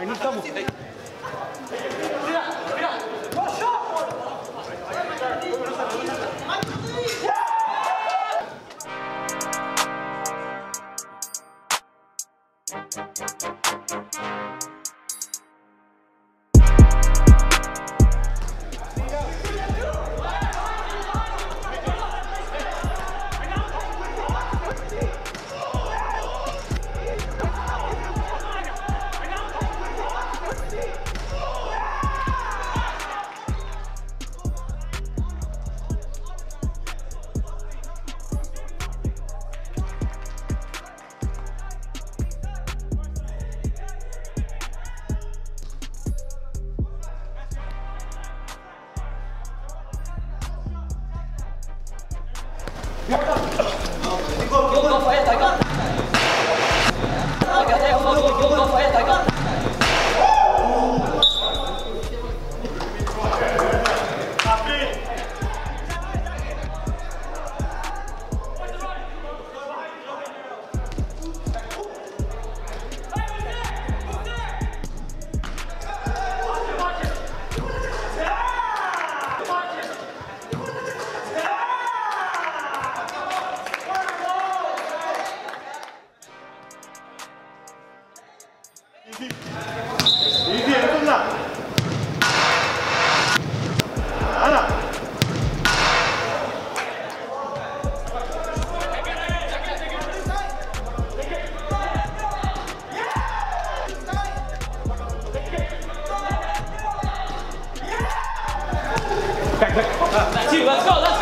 Vení, estamos. Junge, Feuer, Tiger! Junge, Feuer, Tiger! Back, back. Uh, that's you. Let's go. Let's go.